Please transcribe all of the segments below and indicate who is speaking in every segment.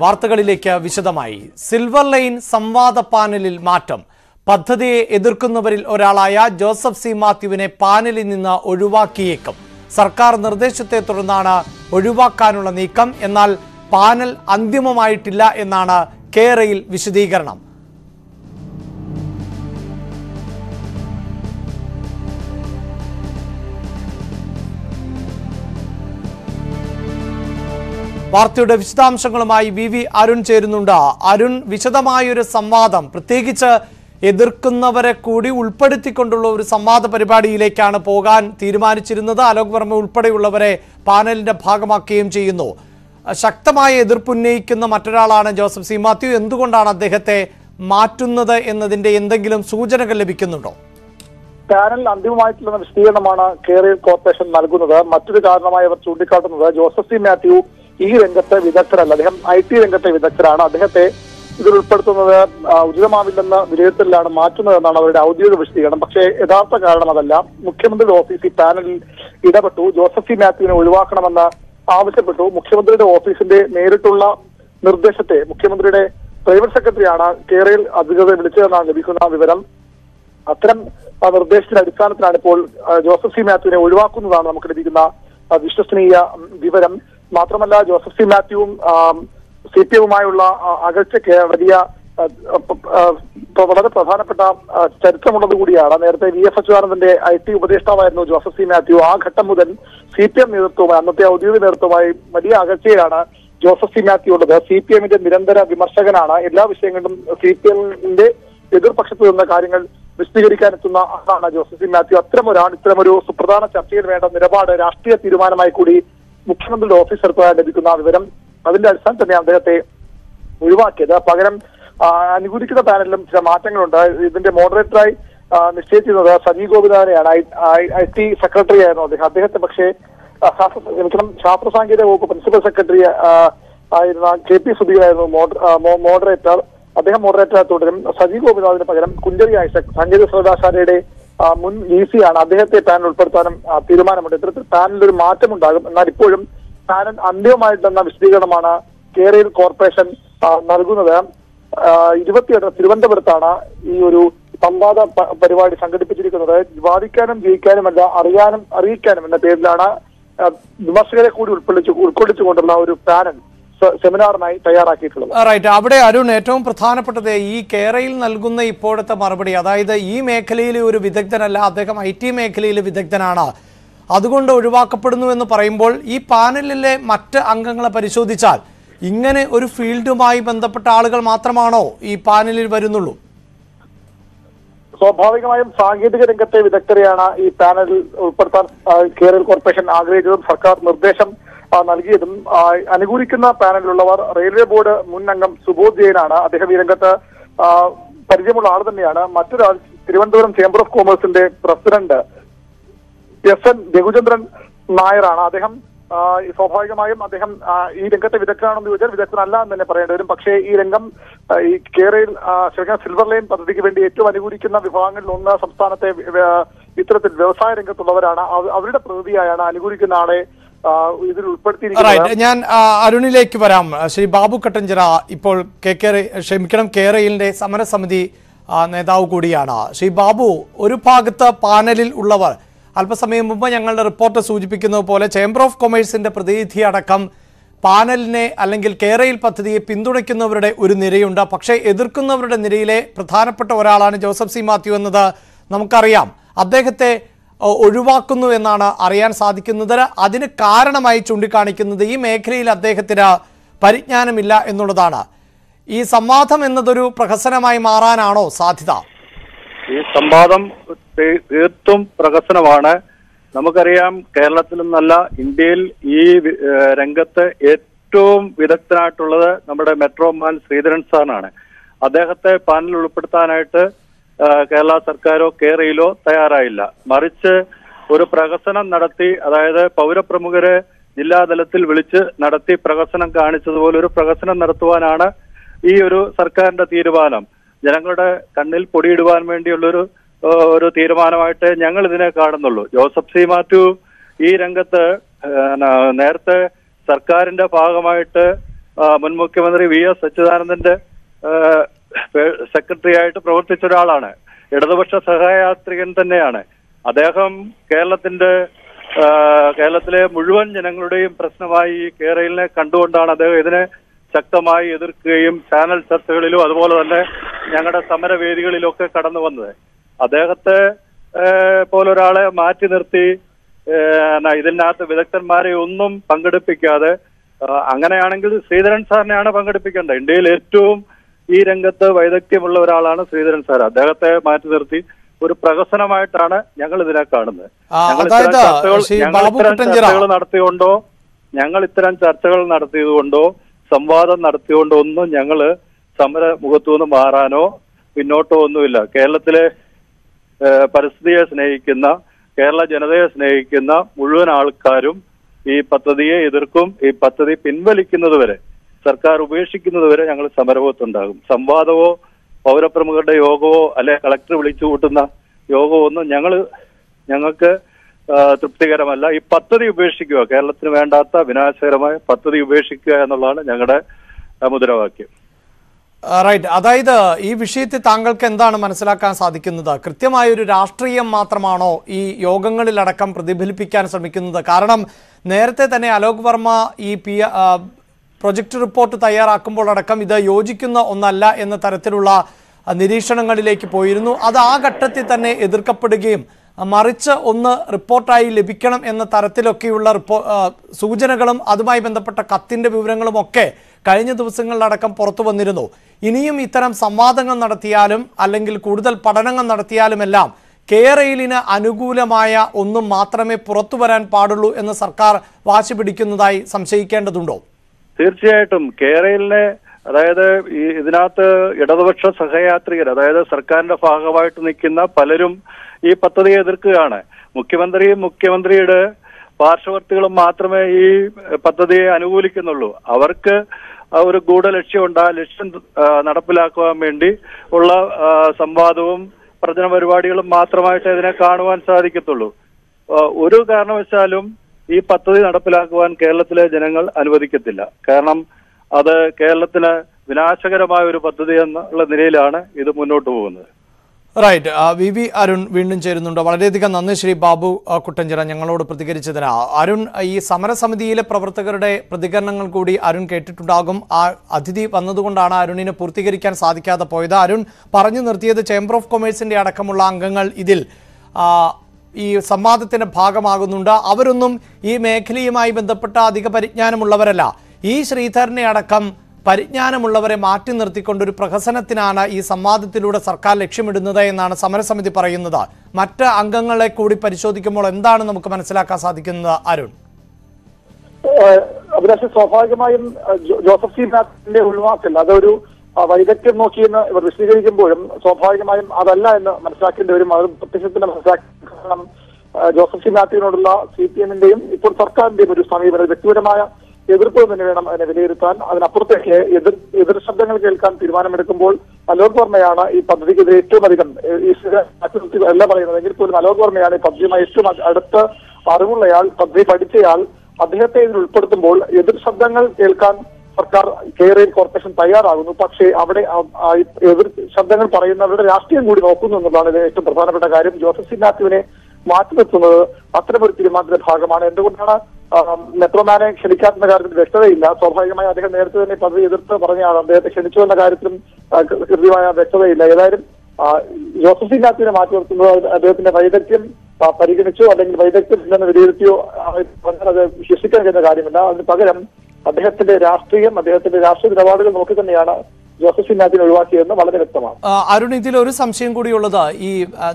Speaker 1: വാർത്തകളിലേക്ക് വിശദമായി. Silver line സംവാദ പാനലിൽ മാറ്റം. പദ്ധതിയെ എതിർക്കുന്നവരിൽ ഒരാളായ ജോസഫ് സി മാത്യുവിനെ പാനലിൽ നിന്ന് ഒഴിവാക്കിയേക്കും. സർക്കാർ നിർദ്ദേശത്തെ തുടർന്നാണ് ഒഴിവാക്കാനുള്ള നീക്കം. എന്നാൽ പാനൽ അന്തിമമായിട്ടില്ല എന്നാണ് കേരയിൽ വിശദീകരണം. വാർത്തയുടെ വിശദാംശങ്ങളുമായി വി വി അരുൺ ചേരുന്നുണ്ട്. അരുൺ വിശദമായൊരു സംവാദം. പ്രത്യേകിച്ച് എതിർക്കുന്നവരെ കൂടി ഉൾപ്പെടുത്തിക്കൊണ്ടുള്ള ഒരു സംവാദ പരിപാടിയിലേക്കാണ് പോകാൻ തീരുമാനിച്ചിരുന്നത്. അലോക് വർമ്മ ഉൾപ്പെടെയുള്ളവരെ പാനലിന്റെ ഭാഗമാക്കുകയും ചെയ്യുന്നു. ശക്തമായ എതിർപ്പുന്നയിക്കുന്ന മറ്റൊരാളാണ് ജോസഫ് സി. മാത്യു. എന്തുകൊണ്ടാണ് അദ്ദേഹത്തെ മാറ്റുന്നത് എന്നതിന്റെ എന്തെങ്കിലും സൂചനകൾ ലഭിക്കുന്നുണ്ടോ?
Speaker 2: പാനൽ അന്തിമമായിട്ടുള്ള വിശദീകരണമാണ് കേരള കോർപ്പറേഷൻ നൽകുന്നത്. മറ്റൊരു കാരണമായി അവർ ചൂണ്ടിക്കാട്ടുന്നത് ജോസഫ് സി. മാത്യു ഈ രംഗത്തെ വിദഗ്ധരല്ല. അദ്ദേഹം ഐ ടി രംഗത്തെ വിദഗ്ധരാണ്. അദ്ദേഹത്തെ ഇതിൽ ഉൾപ്പെടുത്തുന്നത് ഉചിതമാവില്ലെന്ന വിലയിരുത്തലിലാണ് മാറ്റുന്നതെന്നാണ് അവരുടെ ഔദ്യോഗിക വിശദീകരണം. പക്ഷേ യഥാർത്ഥ കാരണം അതല്ല. മുഖ്യമന്ത്രിയുടെ ഓഫീസ് ഈ പാനലിൽ ഇടപെട്ടു. ജോസഫ് സി മാത്യുവിനെ ഒഴിവാക്കണമെന്ന് ആവശ്യപ്പെട്ടു. മുഖ്യമന്ത്രിയുടെ ഓഫീസിന്റെ നേരിട്ടുള്ള നിർദ്ദേശത്തെ മുഖ്യമന്ത്രിയുടെ പ്രൈവറ്റ് സെക്രട്ടറിയാണ് കേരളയിൽ അധികൃതരെ വിളിച്ചതെന്നാണ് ലഭിക്കുന്ന വിവരം. അത്തരം നിർദ്ദേശത്തിന്റെ അടിസ്ഥാനത്തിലാണ് ഇപ്പോൾ ജോസഫ് സി മാത്യുവിനെ ഒഴിവാക്കുന്നതാണ് നമുക്ക് ലഭിക്കുന്ന വിശ്വസനീയ വിവരം. മാത്രമല്ല ജോസഫ് സി മാത്യുവും സി പി എമ്മുമായുള്ള അകൽച്ചയ്ക്ക് വലിയ വളരെ പ്രധാനപ്പെട്ട ചരിത്രമുള്ളത് കൂടിയാണ്. നേരത്തെ വി എസ് അച്യുതാനന്ദന്റെ ഐ ടി ഉപദേഷ്ടാവായിരുന്നു ജോസഫ് സി മാത്യു. ആ ഘട്ടം മുതൽ സി പി എം നേതൃത്വവുമായി അന്നത്തെ ഔദ്യോഗിക നേതൃത്വവുമായി വലിയ അകൽച്ചയിലാണ് ജോസഫ് സി മാത്യു ഉള്ളത്. സി പി എമ്മിന്റെ നിരന്തര വിമർശകനാണ്. എല്ലാ വിഷയങ്ങളിലും സി പി എമ്മിന്റെ എതിർപക്ഷത്ത് നിന്ന കാര്യങ്ങൾ വിശദീകരിക്കാൻ എത്തുന്ന ആളാണ് ജോസഫ് സി മാത്യു. അത്തരം ഒരാൾ ഇത്തരമൊരു സുപ്രധാന ചർച്ചയിൽ വേണ്ട നിലപാട് രാഷ്ട്രീയ തീരുമാനമായി കൂടി മുഖ്യമന്ത്രിയുടെ ഓഫീസർക്ക് ലഭിക്കുന്ന വിവരം അതിന്റെ അടിസ്ഥാനത്തിൽ തന്നെ അദ്ദേഹത്തെ ഒഴിവാക്കിയത്. പകരം അനുകൂലിക്കുന്ന പാനലിലും ചില മാറ്റങ്ങളുണ്ട്. ഇതിന്റെ മോഡറേറ്ററായി നിശ്ചയിച്ചിരുന്നത് സജീവ് ഗോപിനാഥനെയാണ്. ഐ ടി സെക്രട്ടറി ആയിരുന്നു അദ്ദേഹം. അദ്ദേഹത്തെ പക്ഷേ ശാസ്ത്ര ശാസ്ത്ര സാങ്കേതിക വകുപ്പ് പ്രിൻസിപ്പൽ സെക്രട്ടറി ആയിരുന്ന കെ പി സുധീറായിരുന്നു മോഡറേറ്റർ. അദ്ദേഹം മോഡറേറ്റർ തുടരും. സജീവ് ഗോപിനാഥിന് പകരം കുഞ്ചരി ഐസക് സാങ്കേതിക സർവകലാശാലയുടെ മുൻ വി സിയാണ് അദ്ദേഹത്തെ പാനൽ ഉൾപ്പെടുത്താനും തീരുമാനമുണ്ട്. ഇത്തരത്തിൽ പാനലിൽ ഒരു മാറ്റമുണ്ടാകും. എന്നാൽ ഇപ്പോഴും പാനൽ അന്തിമമായിട്ടെന്ന വിശദീകരണമാണ് കേരള കോർപ്പറേഷൻ നൽകുന്നത്. ഇരുപത്തിയെട്ട് തിരുവനന്തപുരത്താണ് ഈ ഒരു സംവാദ പരിപാടി സംഘടിപ്പിച്ചിരിക്കുന്നത്. വാദിക്കാനും ജയിക്കാനുമല്ല അറിയാനും അറിയിക്കാനും എന്ന പേരിലാണ് വിമർശകരെ കൂടി ഉൾപ്പെടുത്തി ഉൾക്കൊള്ളിച്ചുകൊണ്ടുള്ള ഒരു പാനൽ. സെമിനാറിനായി തയ്യാറാക്കിയിട്ടുള്ളത്.
Speaker 1: റൈറ്റ്. അവിടെ അരുൺ ഏറ്റവും പ്രധാനപ്പെട്ടത് ഈ കേരയിൽ നൽകുന്ന ഇപ്പോഴത്തെ മറുപടി. അതായത് ഈ മേഖലയിലെ ഒരു വിദഗ്ധനല്ല അദ്ദേഹം ഐ ടി മേഖലയിലെ വിദഗ്ധനാണ്. അതുകൊണ്ട് ഒഴിവാക്കപ്പെടുന്നു എന്ന് പറയുമ്പോൾ ഈ പാനലിലെ മറ്റ് അംഗങ്ങളെ പരിശോധിച്ചാൽ ഇങ്ങനെ ഒരു ഫീൽഡുമായി ബന്ധപ്പെട്ട ആളുകൾ മാത്രമാണോ ഈ പാനലിൽ വരുന്നുള്ളൂ?
Speaker 2: സ്വാഭാവികമായും സാങ്കേതിക രംഗത്തെ വിദഗ്ധരെയാണ് ഈ പാനലിൽ ഉൾപ്പെടുത്താൻ കേരള കോർപ്പറേഷൻ ആഗ്രഹിച്ചതും സർക്കാർ നിർദ്ദേശം നൽകിയതും അനുകൂലിക്കുന്ന പാനലിലുള്ളവർ റെയിൽവേ ബോർഡ് മുൻ അംഗം സുബോധ് ജെയിനാണ്. അദ്ദേഹം ഈ രംഗത്ത് പരിചയമുള്ള ആൾ തന്നെയാണ്. മറ്റൊരാൾ തിരുവനന്തപുരം ചേംബർ ഓഫ് കോമേഴ്സിന്റെ പ്രസിഡന്റ് എസ് എൻ രഘുചന്ദ്രൻ നായരാണ്. അദ്ദേഹം സ്വാഭാവികമായും അദ്ദേഹം ഈ രംഗത്തെ വിദഗ്ധനാണെന്ന് ചോദിച്ചാൽ വിദഗ്ധനല്ല എന്ന് തന്നെ പറയേണ്ടി വരും. പക്ഷേ ഈ രംഗം ഈ കേരയിൽ സിൽവർ ലൈൻ പദ്ധതിക്ക് വേണ്ടി ഏറ്റവും അനുകൂലിക്കുന്ന വിഭാഗങ്ങളിൽ ഒന്ന് സംസ്ഥാനത്തെ ഇത്തരത്തിൽ വ്യവസായ രംഗത്തുള്ളവരാണ്. അവരുടെ പ്രതിനിധിയായാണ് അനുകൂലിക്കുന്ന ആളെ ഇതിൽ ഉൾപ്പെടുത്തിയിരിക്കുന്നത്
Speaker 1: ഞാൻ അരുണിലേക്ക് വരാം. ശ്രീ ബാബു കട്ടഞ്ചിറ ഇപ്പോൾ കെ കെ ക്ഷമിക്കണം കേരളിന്റെ സമരസമിതി നേതാവ് കൂടിയാണ്. ശ്രീ ബാബു ഒരു ഭാഗത്ത് പാനലിൽ ഉള്ളവർ അല്പസമയം മുമ്പ് ഞങ്ങളുടെ റിപ്പോർട്ട് സൂചിപ്പിക്കുന്നത് പോലെ ചേംബർ ഓഫ് കൊമേഴ്സിന്റെ പ്രതിനിധി അടക്കം പാനലിനെ അല്ലെങ്കിൽ കേരയിൽ പദ്ധതിയെ പിന്തുണയ്ക്കുന്നവരുടെ ഒരു നിരയുണ്ട്. പക്ഷേ എതിർക്കുന്നവരുടെ നിരയിലെ പ്രധാനപ്പെട്ട ഒരാളാണ് ജോസഫ് സി മാത്യു എന്നത് നമുക്കറിയാം. അദ്ദേഹത്തെ ഒഴിവാക്കുന്നു എന്നാണ് അറിയാൻ സാധിക്കുന്നത്. അതിന് കാരണമായി ചൂണ്ടിക്കാണിക്കുന്നത് ഈ മേഖലയിൽ അദ്ദേഹത്തിന് പരിജ്ഞാനമില്ല എന്നുള്ളതാണ്. ഈ സംവാദം എന്നതൊരു പ്രഹസനമായി മാറാനാണോ സാധ്യത?
Speaker 3: ഈ സംവാദം തീർത്തും പ്രഹസനമാണ്. നമുക്കറിയാം കേരളത്തിൽ നിന്നല്ല ഇന്ത്യയിൽ ഈ രംഗത്ത് ഏറ്റവും വിദഗ്ധനായിട്ടുള്ളത് നമ്മുടെ മെട്രോമാൻ ശ്രീധരൻ സാറിനാണ് അദ്ദേഹത്തെ പാനലിൽ ഉൾപ്പെടുത്താനായിട്ട് കേരള സർക്കാരോ കേറയിലോ തയ്യാറായില്ല. മറിച്ച് ഒരു പ്രഹസനം നടത്തി അതായത് പൗരപ്രമുഖരെ ജില്ലാതലത്തിൽ വിളിച്ച് നടത്തി പ്രഹസനം കാണിച്ചതുപോലെ ഒരു പ്രഹസനം നടത്തുവാനാണ് ഈ ഒരു സർക്കാരിന്റെ തീരുമാനം. ജനങ്ങളുടെ കണ്ണിൽ പൊടിയിടുവാൻ വേണ്ടിയുള്ളൊരു ഒരു തീരുമാനമായിട്ട് ഞങ്ങൾ ഇതിനെ കാണുന്നുള്ളൂ. ജോസഫ് സി മാത്യു ഈ രംഗത്ത് നേരത്തെ സർക്കാരിന്റെ ഭാഗമായിട്ട് മുൻ മുഖ്യമന്ത്രി വി എസ് അച്യുതാനന്ദന്റെ സെക്രട്ടറി ആയിട്ട് പ്രവർത്തിച്ച ഒരാളാണ്. ഇടതുപക്ഷ സഹയാത്രികൻ തന്നെയാണ്. അദ്ദേഹം കേരളത്തിന്റെ കേരളത്തിലെ മുഴുവൻ ജനങ്ങളുടെയും പ്രശ്നമായി ഈ കേരളിനെ കണ്ടുകൊണ്ടാണ് അദ്ദേഹം ഇതിനെ ശക്തമായി എതിർക്കുകയും ചാനൽ ചർച്ചകളിലും അതുപോലെ തന്നെ ഞങ്ങളുടെ സമരവേദികളിലൊക്കെ കടന്നു വന്നത്. അദ്ദേഹത്തെ പോലൊരാളെ മാറ്റി നിർത്തി ഇതിനകത്ത് വിദഗ്ധന്മാരെ ഒന്നും പങ്കെടുപ്പിക്കാതെ അങ്ങനെയാണെങ്കിൽ ശ്രീധരൻ സാറിനെയാണ് പങ്കെടുപ്പിക്കേണ്ടത്. ഇന്ത്യയിൽ ഏറ്റവും ഈ രംഗത്ത് വൈദഗ്ധ്യമുള്ള ഒരാളാണ് ശ്രീധരൻ സാർ അദ്ദേഹത്തെ മാറ്റി നിർത്തി ഒരു പ്രഹസനമായിട്ടാണ് ഞങ്ങൾ ഇതിനെ കാണുന്നത്. ഞങ്ങൾ ഇത്തരം ചർച്ചകൾ- ഞങ്ങൾ ഇത്തരം. ചർച്ചകൾ ഞങ്ങൾ ഇത്തരം ചർച്ചകൾ നടത്തിയതുകൊണ്ടോ സംവാദം നടത്തിയോണ്ടോ ഒന്നും ഞങ്ങൾ സമര മുഖത്തു നിന്ന് മാറാനോ പിന്നോട്ടോ ഒന്നുമില്ല. കേരളത്തിലെ പരിസ്ഥിതിയെ സ്നേഹിക്കുന്ന കേരള ജനതയെ സ്നേഹിക്കുന്ന മുഴുവൻ ആൾക്കാരും ഈ പദ്ധതിയെ എതിർക്കും ഈ പദ്ധതി പിൻവലിക്കുന്നത് വരെ സർക്കാർ ഉപേക്ഷിക്കുന്നത് വരെ ഞങ്ങൾ സമരവത്തുണ്ടാകും സംവാദമോ പൗരപ്രമുഖരുടെ യോഗമോ അല്ലെ കളക്ടർ വിളിച്ചു കൂട്ടുന്ന യോഗമോ ഒന്നും ഞങ്ങൾ ഞങ്ങൾക്ക് തൃപ്തികരമല്ല. ഈ പദ്ധതി ഉപേക്ഷിക്കുക കേരളത്തിന് വേണ്ടാത്ത വിനാശകരമായ പദ്ധതി ഉപേക്ഷിക്കുക എന്നുള്ളതാണ് ഞങ്ങളുടെ മുദ്രാവാക്യം.
Speaker 1: റൈറ്റ്. അതായത് ഈ വിഷയത്തിൽ താങ്കൾക്ക് എന്താണ് മനസ്സിലാക്കാൻ സാധിക്കുന്നത്? കൃത്യമായ ഒരു രാഷ്ട്രീയം മാത്രമാണോ ഈ യോഗങ്ങളിലടക്കം പ്രതിഫലിപ്പിക്കാൻ ശ്രമിക്കുന്നത്? കാരണം നേരത്തെ തന്നെ അലോക് വർമ്മ ഈ പി പ്രൊജക്ട് റിപ്പോർട്ട് തയ്യാറാക്കുമ്പോൾ അടക്കം ഇത് യോജിക്കുന്ന ഒന്നല്ല എന്ന തരത്തിലുള്ള നിരീക്ഷണങ്ങളിലേക്ക് പോയിരുന്നു. അത് ആ ഘട്ടത്തിൽ തന്നെ എതിർക്കപ്പെടുകയും മറിച്ച് ഒന്ന് റിപ്പോർട്ടായി ലഭിക്കണം എന്ന തരത്തിലൊക്കെയുള്ള റിപ്പോ സൂചനകളും അതുമായി ബന്ധപ്പെട്ട കത്തിന്റെ വിവരങ്ങളും ഒക്കെ കഴിഞ്ഞ ദിവസങ്ങളിലടക്കം പുറത്തു വന്നിരുന്നു. ഇനിയും ഇത്തരം സംവാദങ്ങൾ നടത്തിയാലും അല്ലെങ്കിൽ കൂടുതൽ പഠനങ്ങൾ നടത്തിയാലുമെല്ലാം കേരളിന് അനുകൂലമായ ഒന്നും മാത്രമേ പുറത്തു വരാൻ പാടുള്ളൂ എന്ന് സർക്കാർ വാശി പിടിക്കുന്നതായി സംശയിക്കേണ്ടതുണ്ടോ?
Speaker 3: തീർച്ചയായിട്ടും കേരളിനെ അതായത് ഈ ഇതിനകത്ത് ഇടതുപക്ഷ സഹയാത്രികർ അതായത് സർക്കാരിന്റെ ഭാഗമായിട്ട് നിൽക്കുന്ന പലരും ഈ പദ്ധതിയെ എതിർക്കുകയാണ്. മുഖ്യമന്ത്രിയും മുഖ്യമന്ത്രിയുടെ പാർശ്വവർത്തികളും മാത്രമേ ഈ പദ്ധതിയെ അനുകൂലിക്കുന്നുള്ളൂ. അവർക്ക് ഒരു ഗൂഢലക്ഷ്യമുണ്ട്. ആ ലക്ഷ്യം നടപ്പിലാക്കുവാൻ വേണ്ടി ഉള്ള സംവാദവും പ്രചരണ പരിപാടികളും മാത്രമായിട്ട് ഇതിനെ കാണുവാൻ സാധിക്കത്തുള്ളൂ. ഒരു കാരണവശാലും ഈ പദ്ധതി നടപ്പിലാക്കുവാൻ കേരളത്തിലെ ജനങ്ങൾ അനുവദിക്കത്തില്ല. കാരണം അത് കേരളത്തിന് വിനാശകരമായ ഒരു പദ്ധതി എന്നുള്ള നിലയിലാണ് ഇത് മുന്നോട്ട് പോകുന്നത്.
Speaker 1: റൈറ്റ് വി വി അരുൺ വീണ്ടും ചേരുന്നുണ്ട്. വളരെയധികം നന്ദി ശ്രീ ബാബു കുട്ടഞ്ചിറ ഞങ്ങളോട് പ്രതികരിച്ചതിന്. അരുൺ ഈ സമരസമിതിയിലെ പ്രവർത്തകരുടെ പ്രതികരണങ്ങൾ കൂടി അരുൺ കേട്ടിട്ടുണ്ടാകും. ആ അതിഥി വന്നതുകൊണ്ടാണ് അരുണിനെ പൂർത്തീകരിക്കാൻ സാധിക്കാതെ പോയത്. അരുൺ പറഞ്ഞു നിർത്തിയത് ചേംബർ ഓഫ് കൊമേഴ്സിന്റെ അടക്കമുള്ള അംഗങ്ങൾ ഇതിൽ. ഈ സംവാദത്തിന്റെ ഭാഗമാകുന്നുണ്ട്. അവരൊന്നും ഈ മേഖലയുമായി ബന്ധപ്പെട്ട അധിക പരിജ്ഞാനമുള്ളവരല്ല. ഈ ശ്രീധരനെ അടക്കം പരിജ്ഞാനമുള്ളവരെ മാറ്റി നിർത്തിക്കൊണ്ട് ഒരു പ്രഹസനത്തിനാണ് ഈ സംവാദത്തിലൂടെ സർക്കാർ ലക്ഷ്യമിടുന്നത് എന്നാണ് സമരസമിതി പറയുന്നത്. മറ്റ് അംഗങ്ങളെ കൂടി പരിശോധിക്കുമ്പോൾ എന്താണ് നമുക്ക് മനസ്സിലാക്കാൻ സാധിക്കുന്നത് അരുൺ?
Speaker 2: അഭിലാഷ് സ്വാഭാവികമായും ജോസഫ് സി. മാത്തിന്റെ ഒഴിവാക്കൽ അതൊരു വൈദഗ്ധ്യം നോക്കിയെന്ന് ഇവർ വിശദീകരിക്കുമ്പോഴും സ്വാഭാവികമായും അതല്ല എന്ന് മനസ്സിലാക്കേണ്ടി വരും. അത് മനസ്സിലാക്കി കാരണം ജോസഫ് സി മാത്യുവിനോടുള്ള സി പി എമ്മിന്റെയും ഇപ്പോൾ സർക്കാരിന്റെയും ഒരു സമീപനം വ്യക്തിപരമായ എതിർപ്പ് തന്നെ വേണം അതിനെ വിലയിരുത്താൻ. അതിനപ്പുറത്തേക്ക് എതിർ എതിർ ശബ്ദങ്ങൾ കേൾക്കാൻ തീരുമാനമെടുക്കുമ്പോൾ അലോക് വർമ്മയാണ് ഈ പദ്ധതിക്കെതിരെ ഏറ്റവും അധികം ഈ അല്ല പറയുന്നത്. എങ്കിൽ പോലും അലോക് വർമ്മയാണ് ഈ പദ്ധതിയുമായി ഏറ്റവും അടുത്ത അറിവുള്ളയാൾ പദ്ധതി പഠിച്ചയാൾ അദ്ദേഹത്തെ ഇതിൽ ഉൾപ്പെടുത്തുമ്പോൾ എതിർ ശബ്ദങ്ങൾ കേൾക്കാൻ സർക്കാർ കേരള കോർപ്പറേഷൻ തയ്യാറാകുന്നു. പക്ഷേ അവിടെ എതിർ ശബ്ദങ്ങൾ പറയുന്നവരുടെ രാഷ്ട്രീയം കൂടി നോക്കുന്നു എന്നുള്ളതാണ് ഏറ്റവും പ്രധാനപ്പെട്ട കാര്യം. ജോസഫ് സിന്നാത്തുവിനെ മാറ്റി നിർത്തുന്നത് അത്തരമൊരു തീരുമാനത്തിന്റെ ഭാഗമാണ്. എന്തുകൊണ്ടാണ് മെട്രോമാനെ ക്ഷണിക്കാത്ത കാര്യത്തിൽ വ്യക്തതയില്ല. സ്വാഭാവികമായി അദ്ദേഹം നേരത്തെ തന്നെ പദവി എതിർത്ത് പറഞ്ഞാണ് അദ്ദേഹത്തെ ക്ഷണിച്ചു എന്ന കാര്യത്തിലും കൃത്യമായ വ്യക്തതയില്ല. ഏതായാലും ജോസഫ് സിന്നാത്തിനെ മാറ്റി നിർത്തുന്നത് അദ്ദേഹത്തിന്റെ വൈദഗ്ധ്യം പരിഗണിച്ചോ അല്ലെങ്കിൽ വൈദഗ്ധ്യം ഇല്ലെന്ന് വിലയിരുത്തിയോ പറഞ്ഞാൽ അത് വിശ്വസിക്കാൻ കഴിയുന്ന കാര്യമില്ല. അതിന് പകരം അദ്ദേഹത്തിന്റെ രാഷ്ട്രീയം അദ്ദേഹത്തിന്റെ രാഷ്ട്രീയ നിലപാടുകൾ നോക്കി തന്നെയാണ് ജോസഫ് സി മാത്യുവിനെ ഒഴിവാക്കിയതെന്ന് വളരെ വ്യക്തമാണ്.
Speaker 1: അരുൺ ഇതിൽ ഒരു സംശയം കൂടിയുള്ളത്. ഈ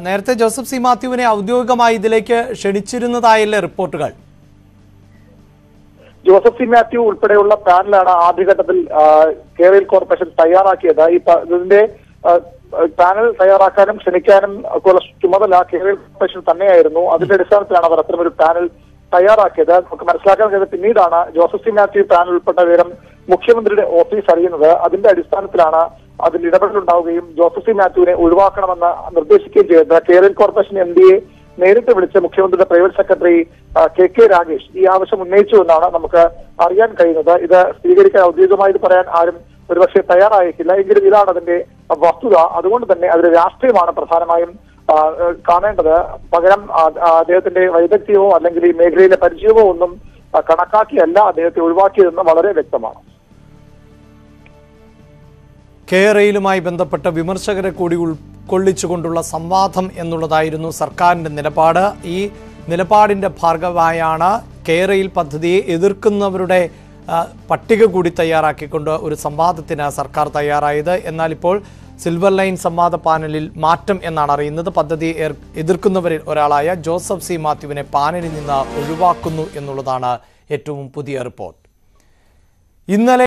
Speaker 1: നേരത്തെ ജോസഫ് സി മാത്യുവിനെ ഔദ്യോഗികമായി ഇതിലേക്ക് ക്ഷണിച്ചിരുന്നതായല്ലേ റിപ്പോർട്ടുകൾ?
Speaker 2: ജോസഫ് സി മാത്യു ഉൾപ്പെടെയുള്ള പാനലാണ് ആദ്യഘട്ടത്തിൽ കേരള കോർപ്പറേഷൻ തയ്യാറാക്കിയത്. ഈ ഇതിന്റെ പാനൽ തയ്യാറാക്കാനും ക്ഷണിക്കാനും ഒക്കെയുള്ള ചുമതല കേരള കോർപ്പറേഷൻ തന്നെയായിരുന്നു. അതിന്റെ അടിസ്ഥാനത്തിലാണ് അവർ അത്തരമൊരു പാനൽ തയ്യാറാക്കിയത്. നമുക്ക് മനസ്സിലാക്കാൻ കഴിഞ്ഞത് പിന്നീടാണ് ജോസഫ് സി മാത്യു ഉൾപ്പെട്ട വിവരം മുഖ്യമന്ത്രിയുടെ ഓഫീസ് അറിയുന്നത്. അതിന്റെ അടിസ്ഥാനത്തിലാണ് അതിൽ ഇടപെടലുണ്ടാവുകയും ജോസഫ് സി മാത്യുവിനെ ഒഴിവാക്കണമെന്ന് നിർദ്ദേശിക്കുകയും ചെയ്തത് Kerala corporation M D A നേരിട്ട് വിളിച്ച് മുഖ്യമന്ത്രിയുടെ private secretary K K Ragesh ഈ ആവശ്യം ഉന്നയിച്ചു എന്നാണ് നമുക്ക് അറിയാൻ കഴിയുന്നത്. ഇത് സ്വീകരിക്കാൻ ഔദ്യോഗികമായി ഇത് പറയാൻ ആരും ഒരുപക്ഷെ തയ്യാറായേക്കില്ല എങ്കിലും ഇതാണ് അതിന്റെ വസ്തുത. അതുകൊണ്ട് തന്നെ അതിൽ രാഷ്ട്രീയമാണ് പ്രധാനമായും കാണേണ്ടത് പകരം അദ്ദേഹത്തിന്റെ വൈദഗ്ധ്യമോ അല്ലെങ്കിൽ ഈ മേഖലയിലെ പരിചയമോ ഒന്നും കണക്കാക്കിയല്ല അദ്ദേഹത്തെ ഒഴിവാക്കിയതെന്ന് വളരെ വ്യക്തമാണ്.
Speaker 1: കേരളയിലുമായി ബന്ധപ്പെട്ട വിമർശകരെ കൂടി ഉൾക്കൊള്ളിച്ചുകൊണ്ടുള്ള സംവാദം എന്നുള്ളതായിരുന്നു സർക്കാരിന്റെ നിലപാട്. ഈ നിലപാടിന്റെ ഭാഗമായാണ് കേരയിൽ പദ്ധതിയെ എതിർക്കുന്നവരുടെ പട്ടിക കൂടി തയ്യാറാക്കിക്കൊണ്ട് ഒരു സംവാദത്തിന് സർക്കാർ തയ്യാറായത്. എന്നാൽ ഇപ്പോൾ സിൽവർ ലൈൻ സംവാദ പാനലിൽ മാറ്റം എന്നാണ് അറിയുന്നത്. പദ്ധതി എതിർക്കുന്നവരിൽ ഒരാളായ ജോസഫ് സി മാത്യുവിനെ പാനലിൽ നിന്ന് ഒഴിവാക്കുന്നു എന്നുള്ളതാണ് ഏറ്റവും പുതിയ റിപ്പോർട്ട്. ഇന്നലെ